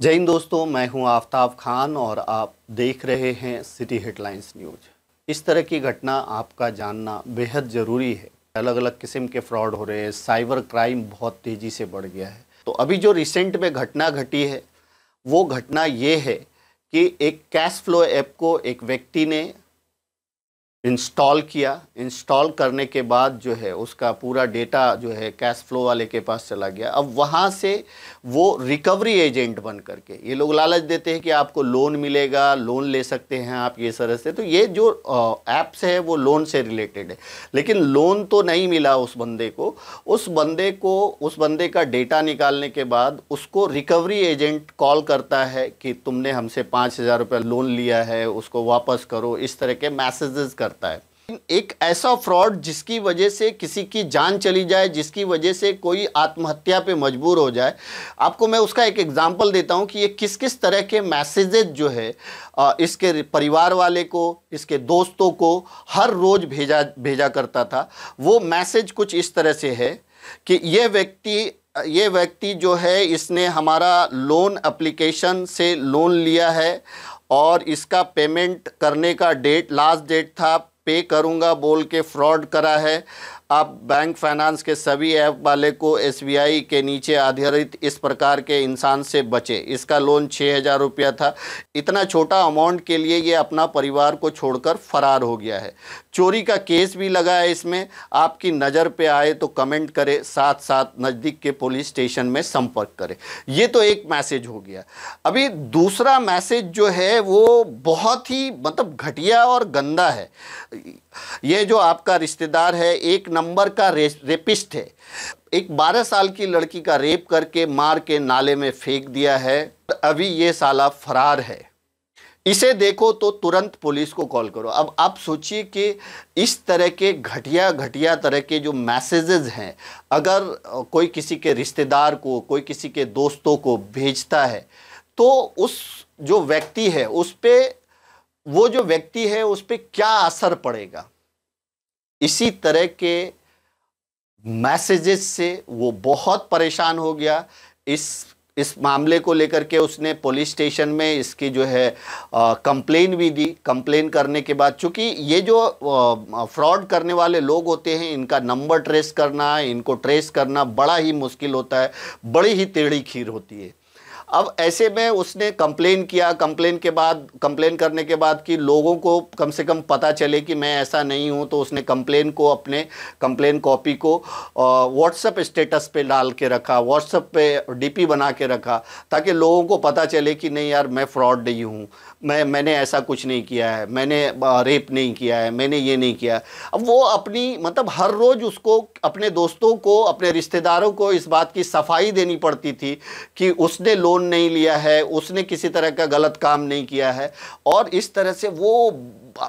जय हिंद दोस्तों, मैं हूँ आफ्ताब खान और आप देख रहे हैं सिटी हेडलाइंस न्यूज़। इस तरह की घटना आपका जानना बेहद ज़रूरी है। अलग अलग किस्म के फ्रॉड हो रहे हैं, साइबर क्राइम बहुत तेज़ी से बढ़ गया है। तो अभी जो रिसेंट में घटना घटी है, वो घटना ये है कि एक कैश फ्लो ऐप को एक व्यक्ति ने इंस्टॉल किया। इंस्टॉल करने के बाद जो है, उसका पूरा डेटा जो है कैश फ्लो वाले के पास चला गया। अब वहाँ से वो रिकवरी एजेंट बन करके, ये लोग लालच देते हैं कि आपको लोन मिलेगा लोन ले सकते हैं आप ये तरह से। तो ये जो ऐप्स है, वो लोन से रिलेटेड है। लेकिन लोन तो नहीं मिला उस बंदे को। उस बंदे को, उस बंदे का डेटा निकालने के बाद उसको रिकवरी एजेंट कॉल करता है कि तुमने हमसे पाँच हज़ार लोन लिया है, उसको वापस करो। इस तरह के मैसेजेस कर करता है। एक ऐसा फ्रॉड जिसकी वजह से किसी की जान चली जाए, जिसकी वजह से कोई आत्महत्या पे मजबूर हो जाए, आपको मैं उसका एक एग्जांपल देता हूँ कि ये किस किस तरह के मैसेजेस जो है इसके परिवार वाले को, इसके दोस्तों को हर रोज़ भेजा भेजा करता था। वो मैसेज कुछ इस तरह से है कि ये व्यक्ति ये व्यक्ति जो है, इसने हमारा लोन एप्लीकेशन से लोन लिया है और इसका पेमेंट करने का डेट, लास्ट डेट था, पे करूँगा, बोल के फ्रॉड करा है। आप बैंक फाइनेंस के सभी ऐप वाले को एसबीआई के नीचे आधारित इस प्रकार के इंसान से बचे। इसका लोन छः हज़ार रुपया था। इतना छोटा अमाउंट के लिए ये अपना परिवार को छोड़कर फरार हो गया है। चोरी का केस भी लगा है इसमें। आपकी नज़र पे आए तो कमेंट करें साथ साथ नज़दीक के पुलिस स्टेशन में संपर्क करें। ये तो एक मैसेज हो गया। अभी दूसरा मैसेज जो है, वो बहुत ही मतलब घटिया और गंदा है। ये जो आपका रिश्तेदार है एक नंबर का रे, रेपिस्ट है। एक 12 साल की लड़की का रेप करके मार के नाले में फेंक दिया है। अभी ये साला फरार है। इसे देखो तो तुरंत पुलिस को कॉल करो। अब आप सोचिए कि इस तरह के घटिया घटिया तरह के जो मैसेजेस हैं अगर कोई किसी के रिश्तेदार को कोई किसी के दोस्तों को भेजता है तो उस जो व्यक्ति है उस पर वो जो व्यक्ति है, उस पर क्या असर पड़ेगा? इसी तरह के मैसेजेस से वो बहुत परेशान हो गया। इस इस मामले को लेकर के उसने पुलिस स्टेशन में इसकी जो है कंप्लेन भी दी। कंप्लेन करने के बाद चूँकि ये जो फ्रॉड करने वाले लोग होते हैं, इनका नंबर ट्रेस करना, इनको ट्रेस करना बड़ा ही मुश्किल होता है, बड़ी ही टेढ़ी खीर होती है। अब ऐसे में उसने कंप्लेन किया कंप्लेन के बाद कंप्लेन करने के बाद कि लोगों को कम से कम पता चले कि मैं ऐसा नहीं हूँ तो उसने कंप्लेन को अपने कंप्लेन कॉपी को व्हाट्सएप स्टेटस पे डाल के रखा व्हाट्सएप पे डीपी बना के रखा, ताकि लोगों को पता चले कि नहीं यार, मैं फ्रॉड नहीं हूँ। मैं, मैंने ऐसा कुछ नहीं किया है, मैंने रेप नहीं किया है, मैंने ये नहीं किया। अब वो अपनी मतलब हर रोज़ उसको, अपने दोस्तों को, अपने रिश्तेदारों को इस बात की सफ़ाई देनी पड़ती थी कि उसने लोन नहीं लिया है, उसने किसी तरह का गलत काम नहीं किया है। और इस तरह से वो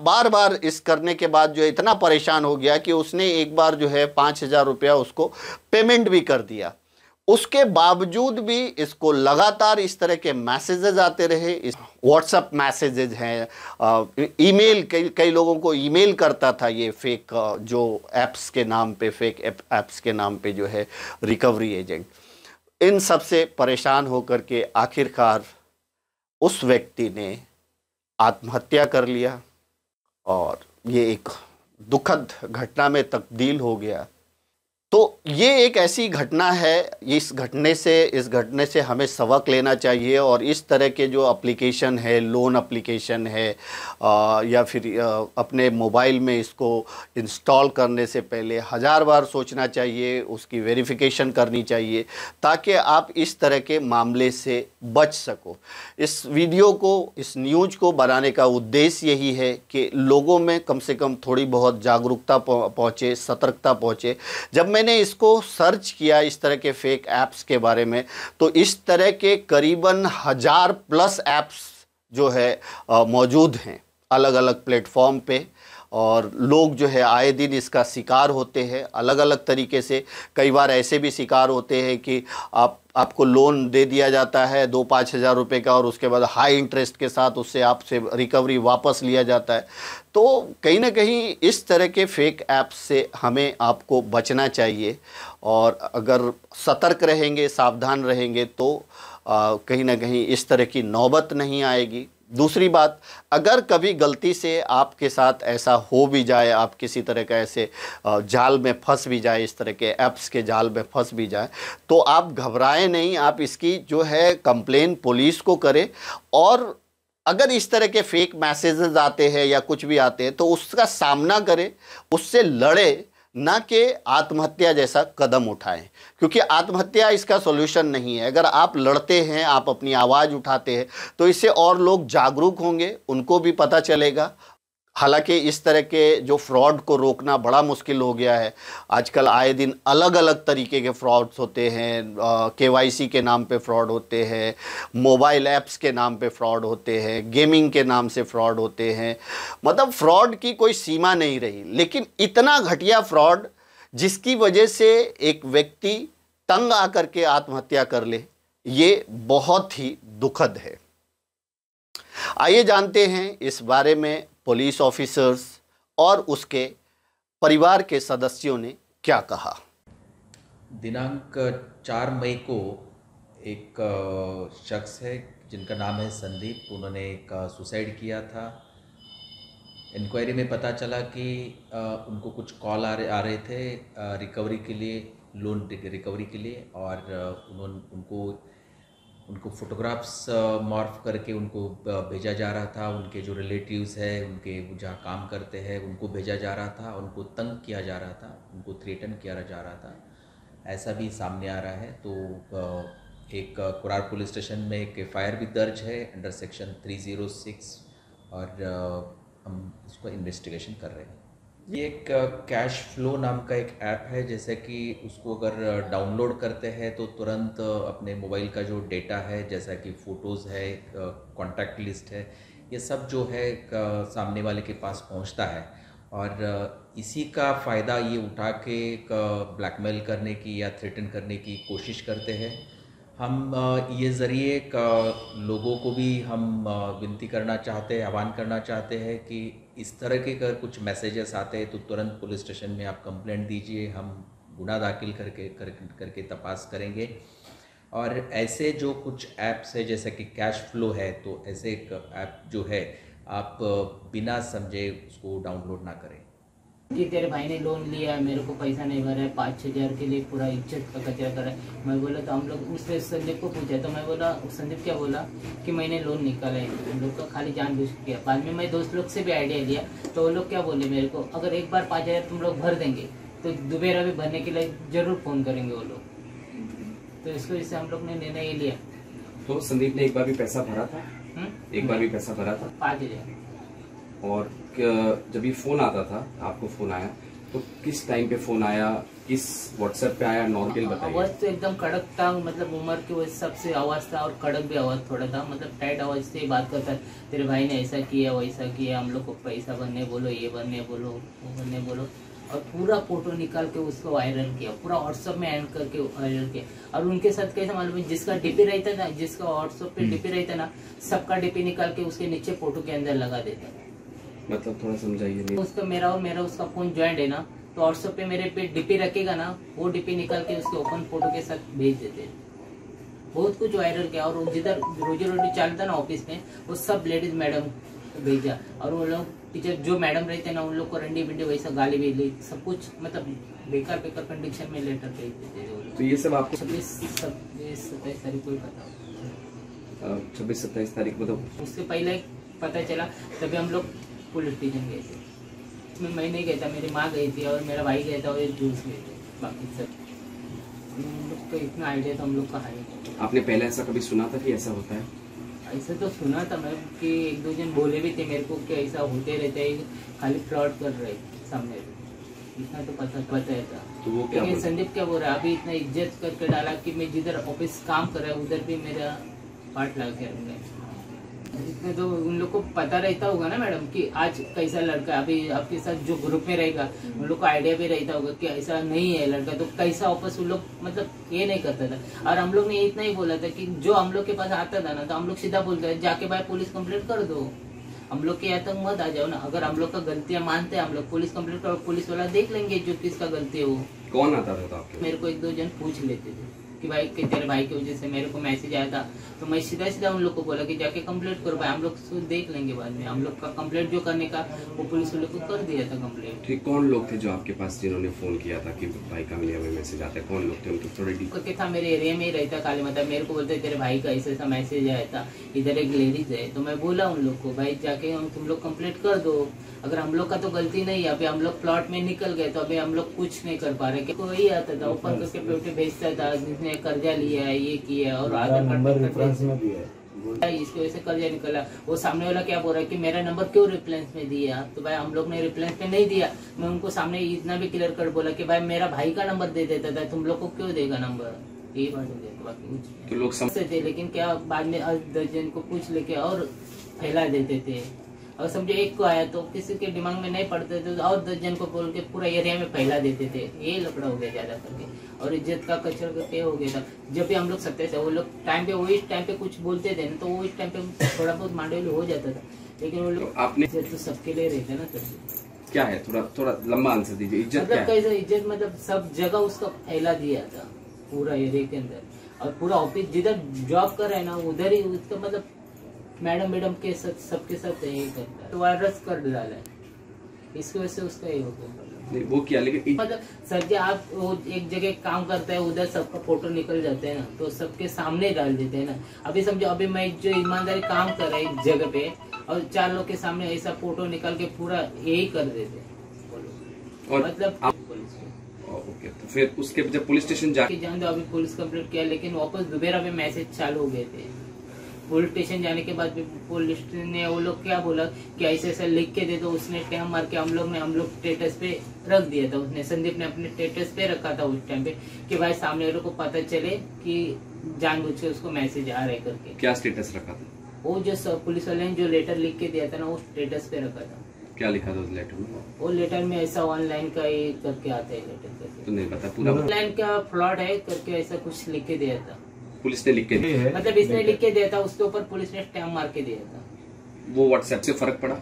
बार बार इस करने के बाद जो है इतना परेशान हो गया कि उसने एक बार जो है पाँच हज़ार रुपया उसको पेमेंट भी कर दिया। उसके बावजूद भी इसको लगातार इस तरह के मैसेजेज आते रहे, इस व्हाट्सअप मैसेजेस हैं ईमेल, कई कई लोगों को ईमेल करता था ये फेक जो एप्स के नाम पे फेक एप्स के नाम पे जो है रिकवरी एजेंट इन सबसे परेशान होकर के आखिरकार उस व्यक्ति ने आत्महत्या कर लिया और ये एक दुखद घटना में तब्दील हो गया। तो ये एक ऐसी घटना है इस घटने से इस घटने से हमें सबक लेना चाहिए और इस तरह के जो एप्लीकेशन है लोन एप्लीकेशन है आ, या फिर आ, अपने मोबाइल में इसको इंस्टॉल करने से पहले हज़ार बार सोचना चाहिए उसकी वेरिफिकेशन करनी चाहिए ताकि आप इस तरह के मामले से बच सको। इस वीडियो को इस न्यूज़ को बनाने का उद्देश्य यही है कि लोगों में कम से कम थोड़ी बहुत जागरूकता पहुँचे सतर्कता पहुँचे। जब मैंने मैंने इसको सर्च किया इस तरह के फेक ऐप्स के बारे में तो इस तरह के करीबन हज़ार प्लस ऐप्स जो है मौजूद हैं अलग अलग प्लेटफॉर्म पे। और लोग जो है, आए दिन इसका शिकार होते हैं अलग अलग तरीके से। कई बार ऐसे भी शिकार होते हैं कि आप आपको लोन दे दिया जाता है, दो पाँच हज़ार रुपये का और उसके बाद हाई इंटरेस्ट के साथ उससे आपसे रिकवरी वापस लिया जाता है। तो कहीं ना कहीं इस तरह के फेक ऐप्स से हमें आपको बचना चाहिए और अगर सतर्क रहेंगे, सावधान रहेंगे तो कहीं ना कहीं इस तरह की नौबत नहीं आएगी। दूसरी बात, अगर कभी गलती से आपके साथ ऐसा हो भी जाए, आप किसी तरह का ऐसे जाल में फंस भी जाए, इस तरह के ऐप्स के जाल में फंस भी जाए तो आप घबराएँ नहीं, आप इसकी जो है कंप्लेन पुलिस को करें और अगर इस तरह के फेक मैसेजेस आते हैं या कुछ भी आते हैं तो उसका सामना करें, उससे लड़े ना कि आत्महत्या जैसा कदम उठाएँ, क्योंकि आत्महत्या इसका सॉल्यूशन नहीं है। अगर आप लड़ते हैं, आप अपनी आवाज़ उठाते हैं तो इससे और लोग जागरूक होंगे, उनको भी पता चलेगा। हालाँकि इस तरह के जो फ्रॉड को रोकना बड़ा मुश्किल हो गया है। आजकल आए दिन अलग अलग तरीके के फ्रॉड्स होते हैं केवाईसी के नाम पे फ्रॉड होते हैं, मोबाइल ऐप्स के नाम पे फ्रॉड होते हैं, गेमिंग के नाम से फ्रॉड होते हैं। मतलब फ्रॉड की कोई सीमा नहीं रही। लेकिन इतना घटिया फ्रॉड जिसकी वजह से एक व्यक्ति तंग आकर के आत्महत्या कर ले, ये बहुत ही दुखद है। आइए जानते हैं इस बारे में पुलिस ऑफिसर्स और उसके परिवार के सदस्यों ने क्या कहा। दिनांक चार मई को एक शख्स है जिनका नाम है संदीप। उन्होंने एक सुसाइड किया था। इंक्वायरी में पता चला कि आ, उनको कुछ कॉल आ रहे आ रहे थे रिकवरी के लिए लोन रिकवरी के लिए और उन्होंने उनको उनको फ़ोटोग्राफ्स मॉर्फ करके उनको भेजा जा रहा था। उनके जो रिलेटिव्स है उनके जहाँ काम करते हैं उनको भेजा जा रहा था उनको तंग किया जा रहा था उनको थ्रेटन किया जा रहा था। ऐसा भी सामने आ रहा है। तो एक कुरार पुलिस स्टेशन में एक एफआईआर भी दर्ज है अंडर सेक्शन 306 और हम इसको इन्वेस्टिगेशन कर रहे हैं। ये एक कैश फ्लो नाम का एक ऐप है, जैसे कि उसको अगर डाउनलोड करते हैं तो तुरंत अपने मोबाइल का जो डेटा है, जैसा कि फ़ोटोज़ है कॉन्टैक्ट लिस्ट है, ये सब जो है सामने वाले के पास पहुँचता है। और इसी का फ़ायदा ये उठा के ब्लैकमेल करने की या थ्रेटन करने की कोशिश करते हैं। हम ये ज़रिए लोगों को भी हम विनती करना चाहते हैं, आह्वान करना चाहते हैं कि इस तरह के अगर कुछ मैसेजेस आते हैं तो तुरंत पुलिस स्टेशन में आप कंप्लेंट दीजिए, हम गुना दाखिल करके, कर, करके तपास करेंगे। और ऐसे जो कुछ ऐप्स है, जैसे कि कैश फ्लो है तो ऐसे एक ऐप जो है, आप बिना समझे उसको डाउनलोड ना करें। कि तेरे भाई ने लोन लिया है मेरे को पैसा नहीं भरा है पाँच छः हज़ार के लिए पूरा इज़्ज़त का कचरा करा है। मैं बोला तो हम लोग उससे संदीप को पूछा तो मैं बोला संदीप क्या बोला कि मैंने लोन निकाला है? हम लोग का खाली जान बुझ किया। बाद में मैं दोस्त लोग से भी आइडिया लिया तो वो लोग क्या बोले मेरे को अगर एक बार पाँच हज़ार तुम लोग भर देंगे तो दोबारा भी भरने के लिए ज़रूर फ़ोन करेंगे वो लोग। तो इसको इससे हम लोग ने निर्णय लिया। तो संदीप ने एक बार भी पैसा भरा था? हुँ? एक बार भी पैसा भरा था? पाँच हज़ार। और जब ये फ़ोन आता था आपको फ़ोन आया तो किस टाइम पे फ़ोन आया? किस व्हाट्सएप पे आया? नॉर्मल बताइए। आवाज़ तो एकदम कड़क था मतलब उम्र के वजह सबसे आवाज़ था और कड़क भी आवाज़ थोड़ा था मतलब टाइट आवाज़ से बात करता तेरे भाई ने ऐसा किया वैसा किया हम लोग को पैसा बनने बोलो ये बनने बोलो वो बनने बोलो। और पूरा फ़ोटो निकाल के उसको वायरल किया पूरा व्हाट्सअप में एंड करके वायरल किया। और उनके साथ कैसे मालूम है जिसका डीपी रहता ना जिसका व्हाट्सएप पे डीपी हम्म। रहता ना सबका डीपी निकाल के उसके नीचे फ़ोटो के अंदर लगा देता मतलब थोड़ा समझाइए उसका मेरा और मेरा उसका फ़ोन ज्वाइंट है ना तो व्हाट्सएप पे मेरे पे डीपी रखेगा ना वो डीपी निकाल के उसके ओपन फ़ोटो के साथ भेज देते हैं। बहुत कुछ वायरल किया और जिधर रोजी रोटी चलता ना ऑफ़िस में वो सब लेडीज़ मैडम भेजा। और वो लोग टीचर जो मैडम रहते हैं ना उन लोग को रंडी बिंडी वैसा गाली भी ली सब कुछ मतलब बेकार बेकार कंडीशन में लेटर भेज देते तो ये सब आपको छब्बीस छब्बीस सत्ताईस तारीख को पता छब्बीस सत्ताईस तारीख मतलब उससे पहले पता चला तभी हम लोग पुलिस स्टेशन गए थे। मैं नहीं गया था मेरी माँ गई थी और मेरा भाई गया था और एक जूस गए थे बाकी सब। हम लोग को इतना आइडिया था हम लोग का है आपने पहले ऐसा कभी सुना था कि ऐसा होता है? ऐसा तो सुना था मैं कि एक दो जन बोले भी थे मेरे को कि ऐसा होते रहते है खाली फ्रॉड कर रहे सामने इतना तो पता पता है था। तो वो क्या संदीप क्या बोल? रहा है अभी इतना इज़्ज़त करके डाला कि मैं जिधर ऑफ़िस काम कर रहा है उधर भी मेरा पार्ट लगा के इतने तो उन लोग को पता रहता होगा ना मैडम कि आज कैसा लड़का अभी आपके साथ जो ग्रुप में रहेगा उन लोग को आइडिया भी रहता होगा कि ऐसा नहीं है लड़का तो कैसा वापस उन लोग मतलब ये नहीं करता था। और हम लोग ने इतना ही बोला था कि जो हम लोग के पास आता था ना तो हम लोग सीधा बोलते जाके भाई पुलिस कंप्लेंट कर दो। हम लोग के यहाँ तक मत आ जाओ ना। अगर हम लोग का गलतियाँ मानते हैं हम लोग पुलिस कंप्लेंट करो पुलिस वाला देख लेंगे जो किसका गलती है वो। कौन आता था मेरे को एक दो जन पूछ लेते थे। कि भाई कि तेरे भाई की वजह से मेरे को मैसेज आया था। तो मैं सीधा सीधा उन लोग को बोला कि जाके कंप्लेंट करो भाई हम लोग देख लेंगे बाद में। हम लोग का कंप्लेंट जो करने का वो पुलिस वाले को कर दिया था कंप्लेंट ठीक कौन लोग थे जो आपके पास जिन्होंने फ़ोन किया था कि भाई का मिलिया में मैसेज आता है? कौन लोग थे उनकी थोड़ी डी- करके था मेरे एरिया में ही रहता काली माता। मेरे को बोलते तेरे भाई का ऐसा ऐसा मैसेज आया था। इधर एक लेडीज़ है। तो मैं बोला उन लोग को भाई जाके हम तुम लोग कंप्लेंट कर दो। अगर हम लोग का तो गलती नहीं है। अभी हम लोग प्लॉट में निकल गए तो अभी हम लोग कुछ नहीं कर पा रहे कि वही आता था ऊपर करके भेजता था जिसने कर्जा लिया है ये किया और आधार नंबर कार्ड रेफरेंस में भी है। इसकी वजह से कर्जा निकला। वो सामने वाला क्या बोल रहा है कि मेरा नंबर क्यों रिप्लेंस में दिया? तो भाई हम लोग ने रिप्लेंस में नहीं दिया। मैं उनको सामने इतना भी क्लियर कर बोला कि भाई मेरा भाई का नंबर दे देता था तुम लोग को क्यों देगा नंबर? यही बात हो बाकी तो लोग सम... से थे लेकिन क्या बाद में दस को पूछ लेके और फैला देते थे। और समझो एक को आया तो किसी के दिमाग में नहीं पड़ते थे तो और दस जन को बोल के पूरा एरिया में फैला देते थे। ये लफड़ा हो गया ज़्यादा करके और इज़्ज़त का कचरा करके हो गया था? जब भी हम लोग सत्य से वो लोग टाइम पे वो इस टाइम पे कुछ बोलते थे ना तो वो इस टाइम पे थोड़ा बहुत मांडोली हो जाता था। लेकिन वो तो लोग आपने तो सबके लिए रहते ना सर क्या है? थोड़ा थोड़ा लंबा आंसर दीजिए। इज़्ज़त मतलब कैसे इज़्ज़त? मतलब सब जगह उसका फैला दिया था पूरा एरिया के अंदर। और पूरा ऑफ़िस जिधर जॉब कर रहे ना उधर ही उसका मतलब मैडम मैडम के साथ सबके साथ यही करता है। तो वायरस कर डाला है। इसकी वजह से उसका ये हो गया। नहीं वो किया लेकिन मतलब सर जी आप वो एक जगह काम करते हैं उधर सबका फ़ोटो निकल जाते हैं ना तो सबके सामने डाल देते हैं ना। अभी समझो अभी मैं जो ईमानदारी काम कर रहा है एक जगह पे और चार लोग के सामने ऐसा फ़ोटो निकाल के पूरा यही कर देते हैं। और मतलब आप ओके तो फिर उसके जब पुलिस स्टेशन जा कि जान दो अभी पुलिस कंप्लीट किया लेकिन वापस दोबारा में मैसेज चालू हो गए थे। पुलिस स्टेशन जाने के बाद पुलिस ने वो लोग क्या बोला कि ऐसे ऐसा लिख के दे दो उसने टैम मार के हम लोग ने हम लोग स्टेटस पे रख दिया था उसने। संदीप ने अपने स्टेटस पे रखा था उस टाइम पे कि भाई सामने वालों को पता चले कि जानबूझ के उसको मैसेज आ रहे करके। क्या स्टेटस रखा था? वो जो पुलिस वाले ने जो लेटर लिख के दिया था ना वो स्टेटस पे रखा था। क्या लिखा था उस लेटर में? वो लेटर में ऐसा ऑनलाइन का ये करके आता है लेटर करके। तो नहीं पता पूरा ऑनलाइन का फ्रॉड है करके ऐसा कुछ लिख के दिया था। पुलिस ने लिख के दिया। है मतलब इसने लिख के दिया था उसके ऊपर पुलिस ने स्टैम्प मार के दिया था। वो व्हाट्सएप से फ़र्क पड़ा?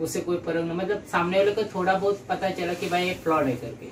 उससे कोई फ़र्क नहीं मतलब सामने वाले को थोड़ा बहुत पता चला कि भाई ये फ्रॉड है करके।